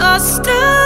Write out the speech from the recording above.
are still